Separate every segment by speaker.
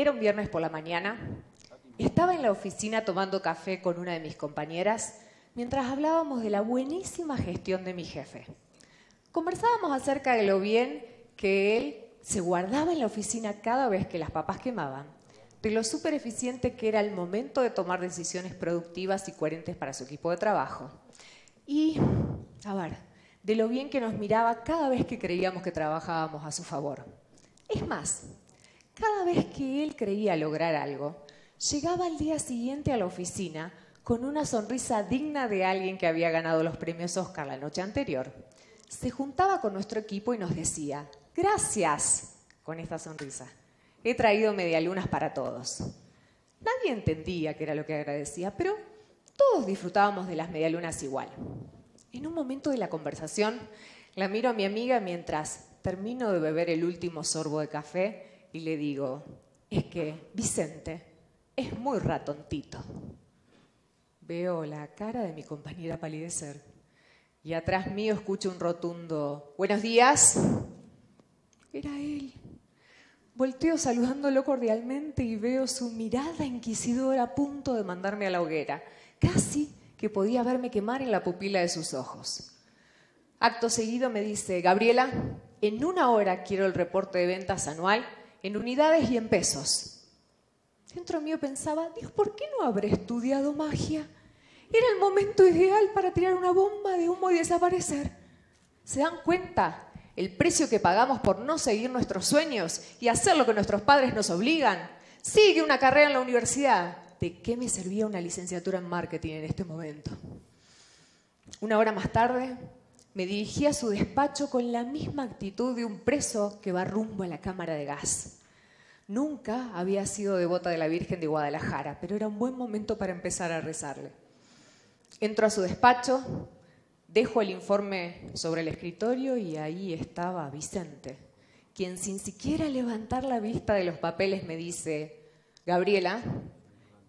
Speaker 1: Era un viernes por la mañana. Estaba en la oficina tomando café con una de mis compañeras mientras hablábamos de la buenísima gestión de mi jefe. Conversábamos acerca de lo bien que él se guardaba en la oficina cada vez que las papas quemaban, de lo súper eficiente que era el momento de tomar decisiones productivas y coherentes para su equipo de trabajo. Y, a ver, de lo bien que nos miraba cada vez que creíamos que trabajábamos a su favor. Es más, cada vez que él creía lograr algo, llegaba al día siguiente a la oficina con una sonrisa digna de alguien que había ganado los premios Oscar la noche anterior. Se juntaba con nuestro equipo y nos decía, gracias, con esta sonrisa. He traído medialunas para todos. Nadie entendía qué era lo que agradecía, pero todos disfrutábamos de las medialunas igual. En un momento de la conversación, la miro a mi amiga mientras termino de beber el último sorbo de café y le digo, es que Vicente es muy ratontito. Veo la cara de mi compañera palidecer y atrás mío escucho un rotundo, buenos días. Era él. Volteo saludándolo cordialmente y veo su mirada inquisidora a punto de mandarme a la hoguera. Casi que podía verme quemar en la pupila de sus ojos. Acto seguido me dice, Gabriela, en una hora quiero el reporte de ventas anual en unidades y en pesos. Dentro mío pensaba, Dios, ¿por qué no habré estudiado magia? Era el momento ideal para tirar una bomba de humo y desaparecer. ¿Se dan cuenta? El precio que pagamos por no seguir nuestros sueños y hacer lo que nuestros padres nos obligan. Sigue una carrera en la universidad. ¿De qué me servía una licenciatura en marketing en este momento? Una hora más tarde, me dirigí a su despacho con la misma actitud de un preso que va rumbo a la cámara de gas. Nunca había sido devota de la Virgen de Guadalajara, pero era un buen momento para empezar a rezarle. Entro a su despacho, dejo el informe sobre el escritorio y ahí estaba Vicente, quien sin siquiera levantar la vista de los papeles me dice, Gabriela,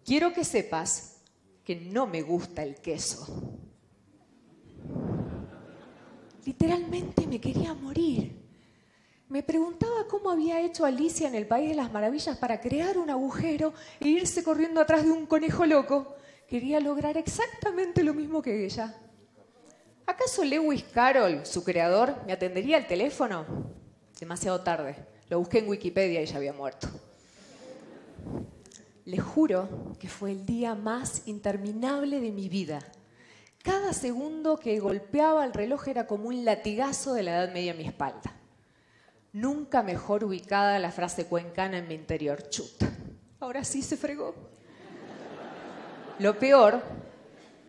Speaker 1: quiero que sepas que no me gusta el queso. Literalmente me quería morir. Me preguntaba cómo había hecho Alicia en el País de las Maravillas para crear un agujero e irse corriendo atrás de un conejo loco. Quería lograr exactamente lo mismo que ella. ¿Acaso Lewis Carroll, su creador, me atendería al teléfono? Demasiado tarde. Lo busqué en Wikipedia y ya había muerto. Le juro que fue el día más interminable de mi vida. Cada segundo que golpeaba el reloj era como un latigazo de la Edad Media en mi espalda. Nunca mejor ubicada la frase cuencana en mi interior, chuta. Ahora sí se fregó. Lo peor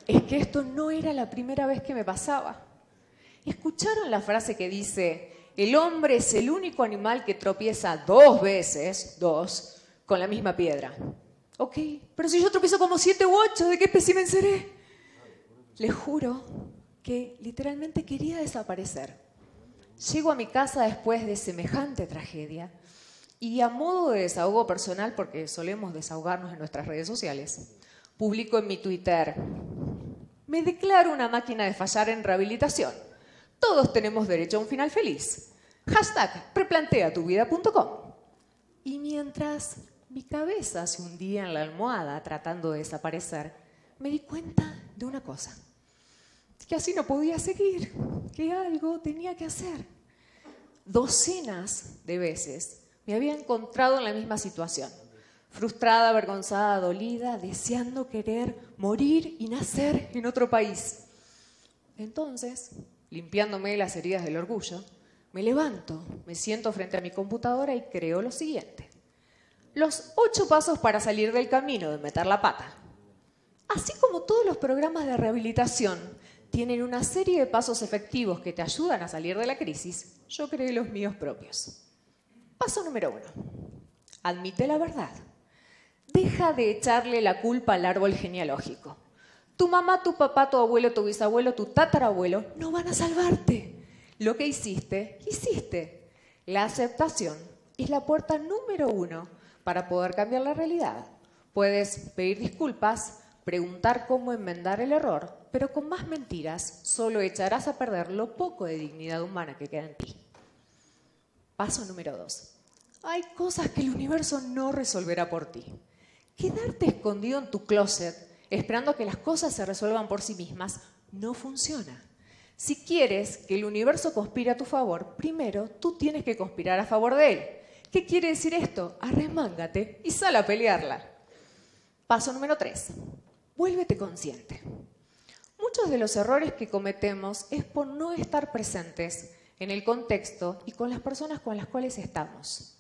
Speaker 1: es que esto no era la primera vez que me pasaba. ¿Escucharon la frase que dice, el hombre es el único animal que tropieza dos veces, dos, con la misma piedra? Ok, pero si yo tropiezo como siete u ocho, ¿de qué espécimen seré? Le juro que literalmente quería desaparecer. Llego a mi casa después de semejante tragedia y a modo de desahogo personal, porque solemos desahogarnos en nuestras redes sociales, publico en mi Twitter, me declaro una máquina de fallar en rehabilitación. Todos tenemos derecho a un final feliz. Hashtag preplanteatuvida.com. Y mientras mi cabeza se hundía en la almohada tratando de desaparecer, me di cuenta de una cosa, que así no podía seguir, que algo tenía que hacer. Docenas de veces me había encontrado en la misma situación, frustrada, avergonzada, dolida, deseando querer morir y nacer en otro país. Entonces, limpiándome las heridas del orgullo, me levanto, me siento frente a mi computadora y creo lo siguiente. Los ocho pasos para salir del camino de meter la pata. Así como todos los programas de rehabilitación tienen una serie de pasos efectivos que te ayudan a salir de la crisis, yo creé los míos propios. Paso número uno. Admite la verdad. Deja de echarle la culpa al árbol genealógico. Tu mamá, tu papá, tu abuelo, tu bisabuelo, tu tatarabuelo no van a salvarte. Lo que hiciste, hiciste. La aceptación es la puerta número uno para poder cambiar la realidad. Puedes pedir disculpas, preguntar cómo enmendar el error, pero con más mentiras solo echarás a perder lo poco de dignidad humana que queda en ti. Paso número dos. hay cosas que el universo no resolverá por ti. Quedarte escondido en tu closet esperando que las cosas se resuelvan por sí mismas no funciona. Si quieres que el universo conspire a tu favor, primero tú tienes que conspirar a favor de él. ¿Qué quiere decir esto? Arremángate y sal a pelearla. Paso número 3. Vuélvete consciente. Muchos de los errores que cometemos es por no estar presentes en el contexto y con las personas con las cuales estamos.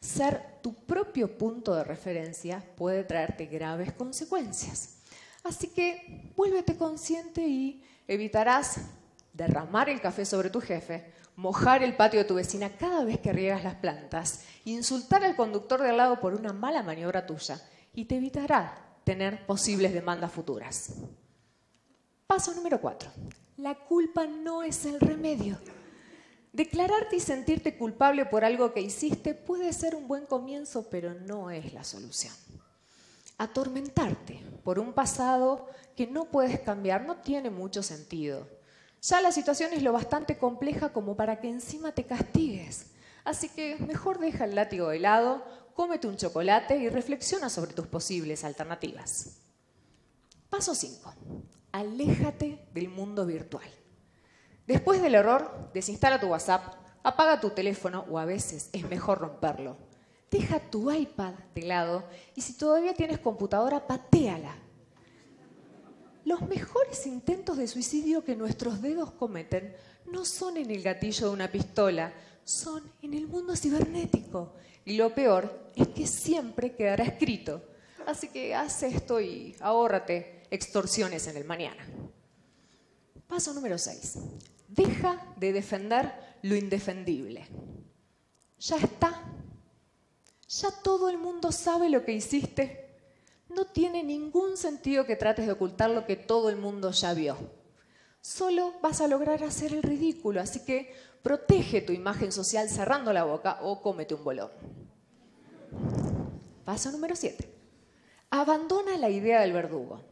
Speaker 1: Ser tu propio punto de referencia puede traerte graves consecuencias. Así que vuélvete consciente y evitarás derramar el café sobre tu jefe, mojar el patio de tu vecina cada vez que riegas las plantas, insultar al conductor de al lado por una mala maniobra tuya y te evitará tener posibles demandas futuras. Paso número 4. La culpa no es el remedio. Declararte y sentirte culpable por algo que hiciste puede ser un buen comienzo, pero no es la solución atormentarte por un pasado que no puedes cambiar no tiene mucho sentido. Ya la situación es lo bastante compleja como para que encima te castigues. Así que mejor deja el látigo de lado, cómete un chocolate y reflexiona sobre tus posibles alternativas. Paso 5. Aléjate del mundo virtual. Después del error, desinstala tu WhatsApp, apaga tu teléfono o a veces es mejor romperlo deja tu iPad de lado y si todavía tienes computadora, pateala. Los mejores intentos de suicidio que nuestros dedos cometen no son en el gatillo de una pistola, son en el mundo cibernético. Y lo peor es que siempre quedará escrito. Así que haz esto y ahórrate extorsiones en el mañana. Paso número 6. Deja de defender lo indefendible. Ya está ya todo el mundo sabe lo que hiciste. No tiene ningún sentido que trates de ocultar lo que todo el mundo ya vio. Solo vas a lograr hacer el ridículo, así que protege tu imagen social cerrando la boca o cómete un bolón. Paso número 7. Abandona la idea del verdugo.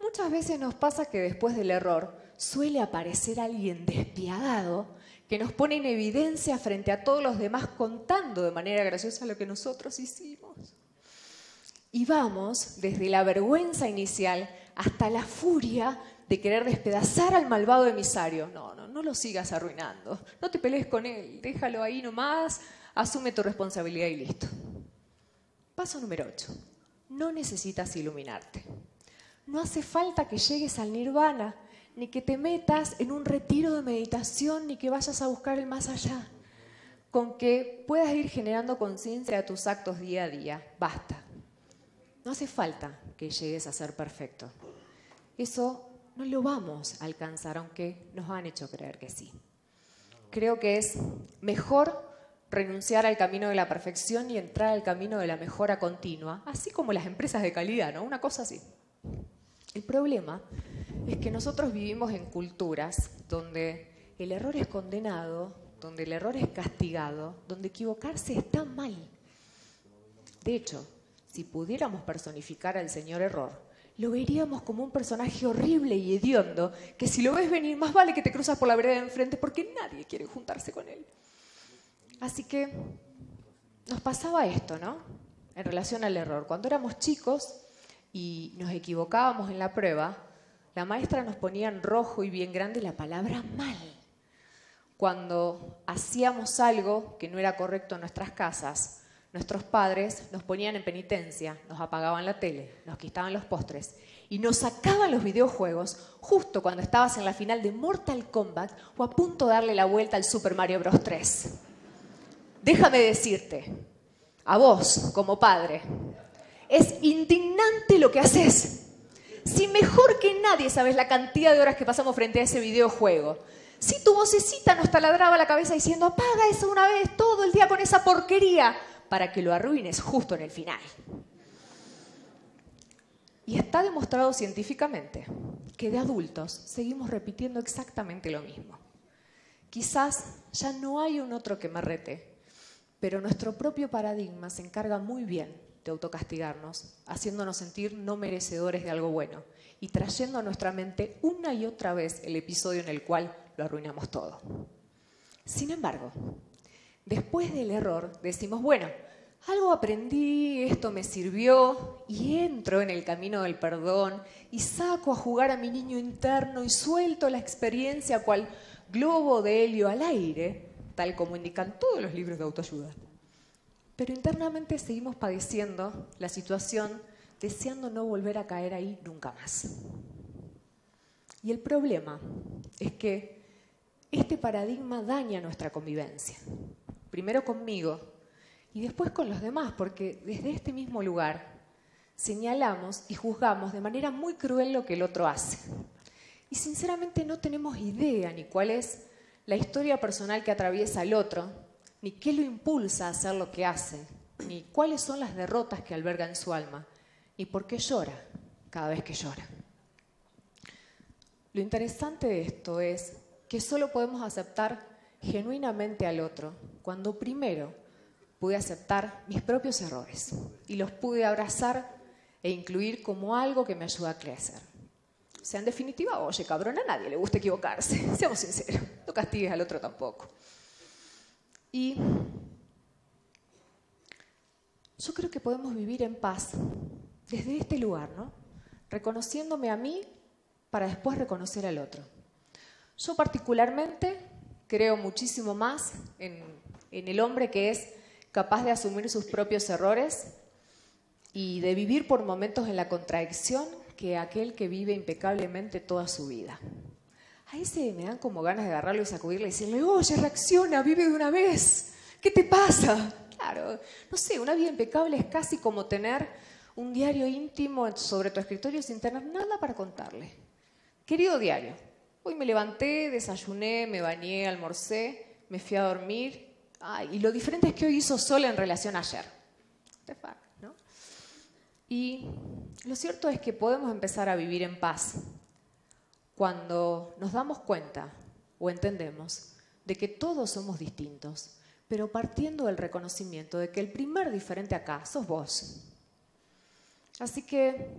Speaker 1: Muchas veces nos pasa que después del error suele aparecer alguien despiadado que nos pone en evidencia frente a todos los demás contando de manera graciosa lo que nosotros hicimos. Y vamos desde la vergüenza inicial hasta la furia de querer despedazar al malvado emisario. No, no, no lo sigas arruinando. No te pelees con él. Déjalo ahí nomás. Asume tu responsabilidad y listo. Paso número 8. No necesitas iluminarte. No hace falta que llegues al nirvana ni que te metas en un retiro de meditación, ni que vayas a buscar el más allá. Con que puedas ir generando conciencia de tus actos día a día. Basta. No hace falta que llegues a ser perfecto. Eso no lo vamos a alcanzar, aunque nos han hecho creer que sí. Creo que es mejor renunciar al camino de la perfección y entrar al camino de la mejora continua, así como las empresas de calidad, ¿no? Una cosa así. El problema es que nosotros vivimos en culturas donde el error es condenado, donde el error es castigado, donde equivocarse está mal. De hecho, si pudiéramos personificar al señor error, lo veríamos como un personaje horrible y hediondo, que si lo ves venir, más vale que te cruzas por la vereda de enfrente porque nadie quiere juntarse con él. Así que nos pasaba esto, ¿no? En relación al error. Cuando éramos chicos y nos equivocábamos en la prueba, la maestra nos ponía en rojo y bien grande la palabra mal. Cuando hacíamos algo que no era correcto en nuestras casas, nuestros padres nos ponían en penitencia, nos apagaban la tele, nos quitaban los postres y nos sacaban los videojuegos justo cuando estabas en la final de Mortal Kombat o a punto de darle la vuelta al Super Mario Bros. 3. Déjame decirte, a vos como padre, es indignante lo que haces si mejor que nadie sabes la cantidad de horas que pasamos frente a ese videojuego. Si tu vocecita nos taladraba la cabeza diciendo, apaga eso una vez todo el día con esa porquería, para que lo arruines justo en el final. Y está demostrado científicamente que de adultos seguimos repitiendo exactamente lo mismo. Quizás ya no hay un otro que me rete, pero nuestro propio paradigma se encarga muy bien de autocastigarnos, haciéndonos sentir no merecedores de algo bueno y trayendo a nuestra mente una y otra vez el episodio en el cual lo arruinamos todo. Sin embargo, después del error, decimos, bueno, algo aprendí, esto me sirvió y entro en el camino del perdón y saco a jugar a mi niño interno y suelto la experiencia cual globo de helio al aire, tal como indican todos los libros de autoayuda. Pero internamente seguimos padeciendo la situación, deseando no volver a caer ahí nunca más. Y el problema es que este paradigma daña nuestra convivencia. Primero conmigo y después con los demás, porque desde este mismo lugar señalamos y juzgamos de manera muy cruel lo que el otro hace. Y sinceramente no tenemos idea ni cuál es la historia personal que atraviesa el otro, ni qué lo impulsa a hacer lo que hace, ni cuáles son las derrotas que alberga en su alma, ni por qué llora cada vez que llora. Lo interesante de esto es que solo podemos aceptar genuinamente al otro cuando primero pude aceptar mis propios errores y los pude abrazar e incluir como algo que me ayuda a crecer. O sea, en definitiva, oye, cabrón, a nadie le gusta equivocarse, seamos sinceros, no castigues al otro tampoco. Y yo creo que podemos vivir en paz desde este lugar, ¿no? Reconociéndome a mí para después reconocer al otro. Yo particularmente creo muchísimo más en, en el hombre que es capaz de asumir sus propios errores y de vivir por momentos en la contradicción que aquel que vive impecablemente toda su vida. A ese me dan como ganas de agarrarlo y sacudirle y decirle, oye, reacciona, vive de una vez. ¿Qué te pasa? Claro, no sé, una vida impecable es casi como tener un diario íntimo sobre tu escritorio sin tener nada para contarle. Querido diario, hoy me levanté, desayuné, me bañé, almorcé, me fui a dormir y lo diferente es que hoy hizo sol en relación a ayer. ¿no? Y lo cierto es que podemos empezar a vivir en paz cuando nos damos cuenta o entendemos de que todos somos distintos, pero partiendo del reconocimiento de que el primer diferente acá sos vos. Así que,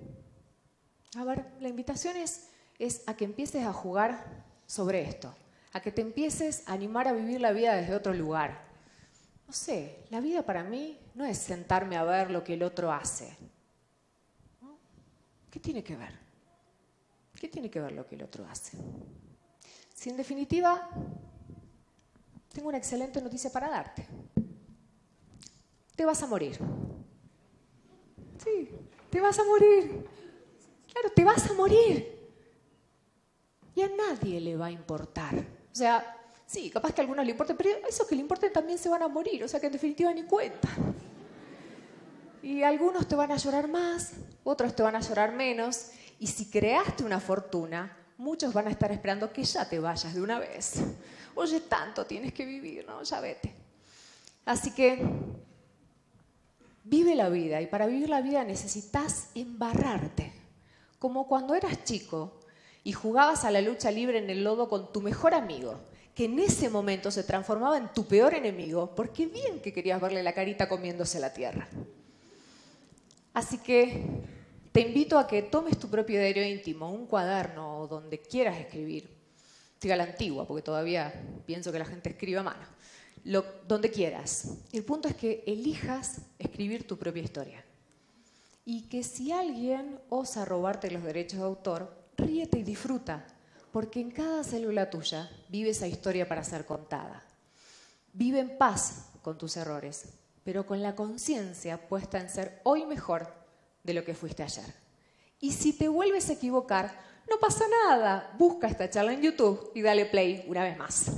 Speaker 1: a ver, la invitación es, es a que empieces a jugar sobre esto, a que te empieces a animar a vivir la vida desde otro lugar, no sé, la vida para mí no es sentarme a ver lo que el otro hace. ¿Qué tiene que ver? ¿Qué tiene que ver lo que el otro hace? Si en definitiva, tengo una excelente noticia para darte. Te vas a morir. Sí, te vas a morir. Claro, te vas a morir. Y a nadie le va a importar. O sea, Sí, capaz que a algunos le importen, pero esos que le importen también se van a morir, o sea que en definitiva ni cuenta. Y algunos te van a llorar más, otros te van a llorar menos, y si creaste una fortuna, muchos van a estar esperando que ya te vayas de una vez. Oye, tanto tienes que vivir, ¿no? Ya vete. Así que vive la vida, y para vivir la vida necesitas embarrarte, como cuando eras chico y jugabas a la lucha libre en el lodo con tu mejor amigo que en ese momento se transformaba en tu peor enemigo, porque bien que querías verle la carita comiéndose la tierra. Así que te invito a que tomes tu propio diario íntimo, un cuaderno o donde quieras escribir. Diga la antigua, porque todavía pienso que la gente escribe a mano. Lo, donde quieras. El punto es que elijas escribir tu propia historia. Y que si alguien osa robarte los derechos de autor, ríete y disfruta porque en cada célula tuya vive esa historia para ser contada. Vive en paz con tus errores, pero con la conciencia puesta en ser hoy mejor de lo que fuiste ayer. Y si te vuelves a equivocar, no pasa nada. Busca esta charla en YouTube y dale play una vez más.